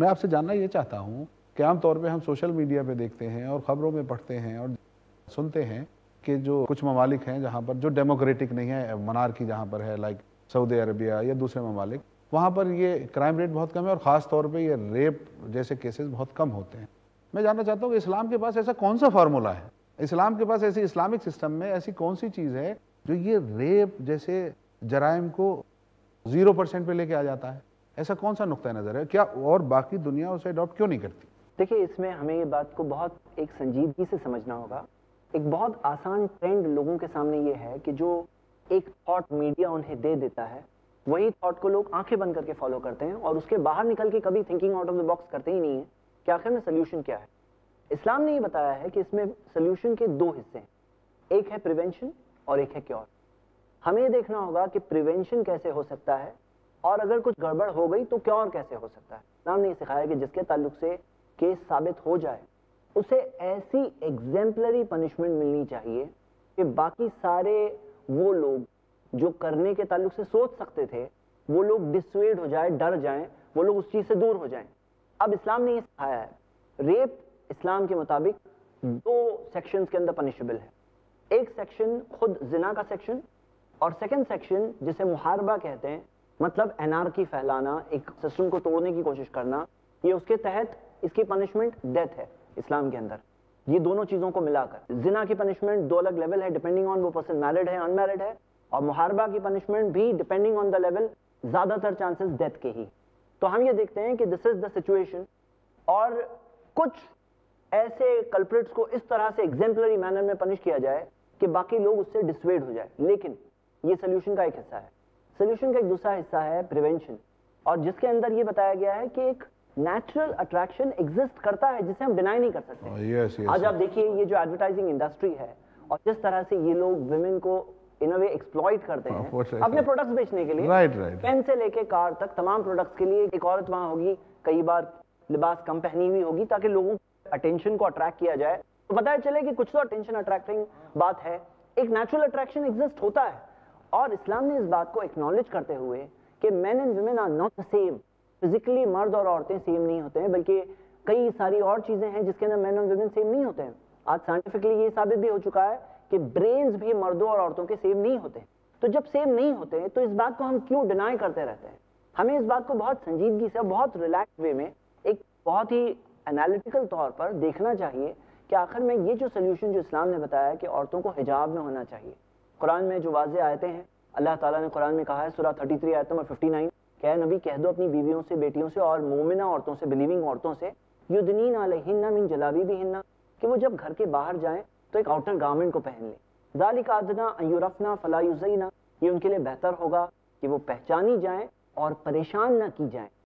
मैं आपसे जानना ये चाहता हूँ कि आमतौर पर हम सोशल मीडिया पर देखते हैं और ख़बरों में पढ़ते हैं और सुनते हैं कि जो कुछ ममालिक हैं जहाँ पर, जो डेमोक्रेटिक नहीं है मनार की जहाँ पर है लाइक सऊदी अरबिया या दूसरे ममालिक, वहाँ पर ये क्राइम रेट बहुत कम है और ख़ास तौर पे ये रेप जैसे केसेस बहुत कम होते हैं। मैं जानना चाहता हूँ कि इस्लाम के पास ऐसा कौन सा फार्मूला है? इस्लाम के पास ऐसी इस्लामिक सिस्टम में ऐसी कौन सी चीज़ है जो ये रेप जैसे जराइम को ज़ीरो परसेंट पर लेके आ जाता है? ऐसा कौन सा नुकता नज़र है? क्या और बाकी दुनिया उसे अडॉप्ट क्यों नहीं करती? देखिए, इसमें हमें ये बात को बहुत एक संजीदगी से समझना होगा। एक बहुत आसान ट्रेंड लोगों के सामने ये है कि जो एक थॉट मीडिया उन्हें दे देता है, वही थॉट को लोग आँखें बंद करके फॉलो करते हैं और उसके बाहर निकल के कभी thinking out of the box करते ही नहीं है। कि आखिर में सोल्यूशन क्या है? इस्लाम ने ये बताया है कि इसमें सोल्यूशन के दो हिस्से हैं। एक है प्रिवेंशन और एक है क्योर हमें देखना होगा कि प्रिवेंशन कैसे हो सकता है और अगर कुछ गड़बड़ हो गई तो क्या और कैसे हो सकता है? इस्लाम ने ये सिखाया कि जिसके ताल्लुक से केस साबित हो जाए, उसे ऐसी एग्जेम्पलरी पनिशमेंट मिलनी चाहिए कि बाकी सारे वो लोग जो करने के ताल्लुक से सोच सकते थे, वो लोग डिसवेड हो जाए, डर जाएँ, वो लोग उस चीज़ से दूर हो जाएँ। अब इस्लाम ने ये सिखाया है रेप इस्लाम के मुताबिक दो सेक्शंस के अंदर पनिशेबल है। एक सेक्शन खुद जिना का सेक्शन और सेकंड सेक्शन जिसे मुहारबा कहते हैं मतलब एनआरकी फैलाना, एक सिस्टम को तोड़ने की कोशिश करना, ये उसके तहत इसकी पनिशमेंट डेथ है, इस्लाम के अंदर। ये दोनों चीज़ों को मिलाकर। जिना की पनिशमेंट दो अलग लेवल है डिपेंडिंग ऑन वो पर्सन मैरिड है अनमैरिड है, और मुहारबा की पनिशमेंट भी डिपेंडिंग ऑन द लेवल ज़्यादातर चांसेस डेथ के ही। तो हम ये देखते हैं कि दिस इज़ द सिचुएशन और कुछ ऐसे कल्प्रिट्स को इस तरह से एग्जेम्पलरी मैनर में पनिश किया जाए कि बाकी लोग उससे डिसवेड हो जाए। लेकिन ये सोल्यूशन का एक हिस्सा है। सोल्यूशन का एक दूसरा हिस्सा है प्रिवेंशन और जिसके अंदर ये बताया गया है कि एक नेचुरल अट्रैक्शन एग्जिस्ट करता है जिसे हम डिनाई नहीं कर सकते। Oh, yes, yes, आज आप देखिए ये जो एडवर्टाइजिंग इंडस्ट्री है और जिस तरह से ये लोग वुमेन को इन वे एक्सप्लॉइट करते हाँ, I अपने. प्रोडक्ट्स बेचने के लिए Right, right. पेन से लेके कार तक तमाम प्रोडक्ट्स के लिए एक औरत वहाँ होगी कई बार लिबास कम पहनी हुई होगी ताकि लोगों अटेंशन को अट्रैक्ट किया जाए। तो पता चले कि कुछ तो अटेंशन अट्रैक्टिंग बात है। एक नेचुरल अट्रैक्शन एग्जिस्ट होता है। और इस्लाम ने इस बात को एक्नॉलेज करते हुए कि man and women are not the same physically मर्द और औरतें सेम नहीं होते हैं, बल्कि कई सारी और चीज़ें हैं जिसके अंदर मैन और वुमेन सेम नहीं होते हैं। आज साइंटिफिकली ये साबित भी हो चुका है कि ब्रेन्स भी मर्दों और औरतों के सेम नहीं होते। तो जब सेम नहीं होते तो इस बात को हम क्यों डिनाई करते रहते हैं? हमें इस बात को बहुत संजीदगी से, बहुत रिलैक्स वे में एक बहुत ही एनालिटिकल तौर पर देखना चाहिए कि आखिर में ये जो सोल्यूशन जो इस्लाम ने बताया कि औरतों को हिजाब में होना चाहिए कुरान में जो वाजे आयतें हैं, अल्लाह ताला ने कुरान में कहा है, सूरह 33 आयत नंबर 59 क्या नबी कह दो अपनी बीवियों से, बेटियों से और मोमिना औरतों से बिलीविंग औरतों से, युदनीन अलहिन्ना मिन जलाबी भी हिन्ना कि वो जब घर के बाहर जाएँ तो एक आउटर गारमेंट को पहन ले। जालिक आदना अयुरफना फला ये उनके लिए बेहतर होगा कि वो पहचानी जाएँ और परेशान ना की जाएँ।